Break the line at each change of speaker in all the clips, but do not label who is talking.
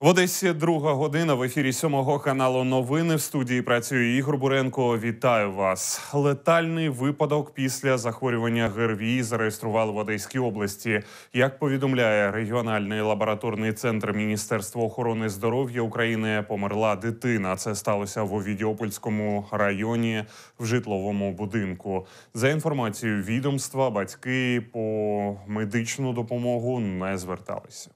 В Одесі друга година в ефірі сьомого каналу Новини в студії працює Ігор Буренко. Вітаю вас. Летальний випадок після захворювання ГРВІ зареєстрували в Одеській області. Як повідомляє регіональний лабораторний центр Міністерства охорони здоров'я України, померла дитина. Це сталося в Овідіопольському районі в житловому будинку. За інформацією відомства, батьки по медичну допомогу не зверталися.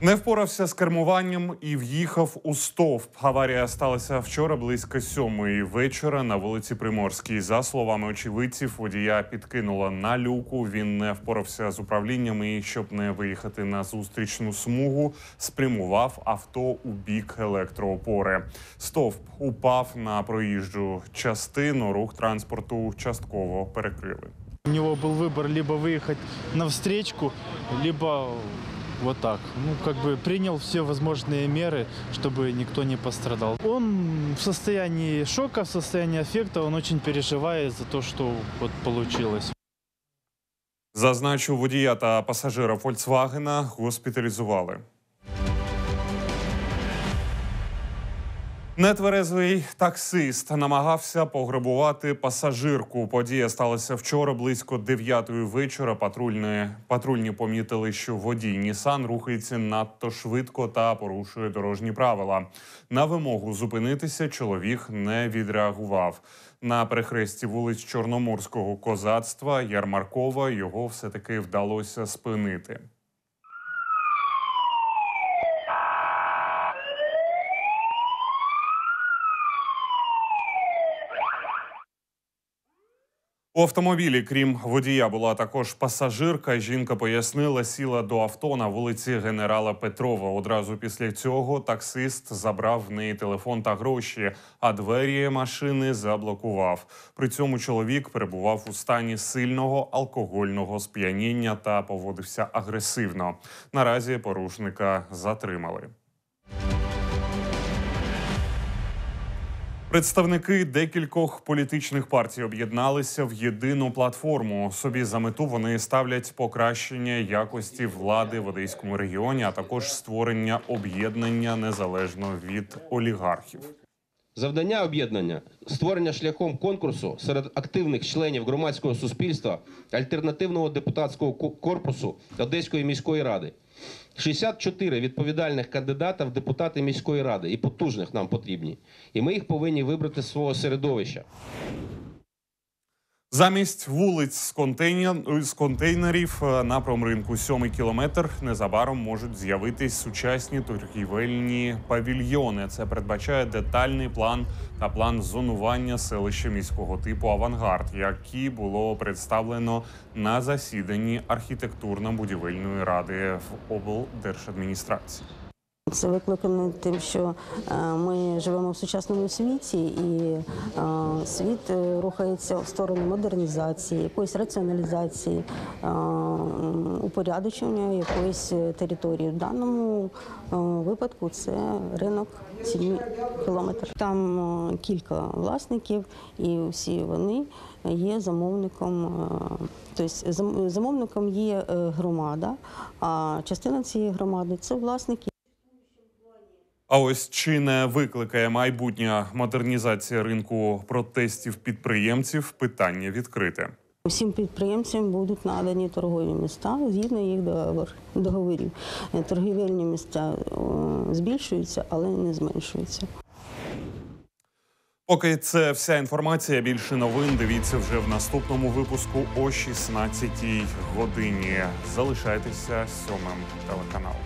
Не впорався з кермуванням і в'їхав у стовп. Аварія сталася вчора близько сьомої вечора на вулиці Приморській. За словами очевидців, водія підкинула на люку. Він не впорався з управлінням і, щоб не виїхати на зустрічну смугу, спрямував авто у бік електроопори. Стовп упав на проїжджу частину. Рух транспорту частково перекрили.
У него был выбор либо выехать на встречку, либо вот так. Ну, как бы принял все возможные меры, чтобы никто не пострадал. Он в состоянии шока, в состоянии аффекта, он очень переживает за то, что вот получилось.
Зазначу, водія та пасажира Фольксвагена госпіталізували. Нетверезвий таксист намагався пограбувати пасажирку. Подія сталася вчора близько 9 вечора. Патрульні, патрульні помітили, що водій Нісан рухається надто швидко та порушує дорожні правила. На вимогу зупинитися чоловік не відреагував. На перехресті вулиць Чорноморського козацтва Ярмаркова його все таки вдалося спинити. У автомобілі, крім водія, була також пасажирка. Жінка пояснила, сіла до авто на вулиці генерала Петрова. Одразу після цього таксист забрав в неї телефон та гроші, а двері машини заблокував. При цьому чоловік перебував у стані сильного алкогольного сп'яніння та поводився агресивно. Наразі порушника затримали. Представники декількох політичних партій об'єдналися в єдину платформу. Собі за мету вони ставлять покращення якості влади в Одеському регіоні, а також створення об'єднання незалежно від олігархів.
Завдання об'єднання створення шляхом конкурсу серед активних членів громадського суспільства альтернативного депутатського корпусу Одеської міської ради. 64 відповідальних кандидата в депутати міської ради і потужних нам потрібні. І ми їх повинні вибрати з свого середовища.
Замість вулиць з, контейнер... з контейнерів е, на промринку сьомий кілометр незабаром можуть з'явитись сучасні торгівельні павільйони. Це передбачає детальний план та план зонування селища міського типу Авангард, які було представлено на засіданні архітектурно-будівельної ради в облдержадміністрації.
Це викликано тим, що е, ми живемо в сучасному світі, і е, світ е, рухається в сторону модернізації, якоїсь раціоналізації, упорядочення якоїсь території. В даному випадку це ринок 7 кілометрів. Там кілька власників, і всі вони є замовником. Тобто замовником є громада, а частина цієї громади це власники.
А ось чи не викликає майбутня модернізація ринку протестів підприємців? Питання відкрите.
Всім підприємцям будуть надані торгові міста згідно їх договор, договорів. Торгівельні місця е, збільшуються, але не зменшуються.
Поки це вся інформація. Більше новин дивіться вже в наступному випуску о 16 годині. Залишайтеся сьомим телеканалом.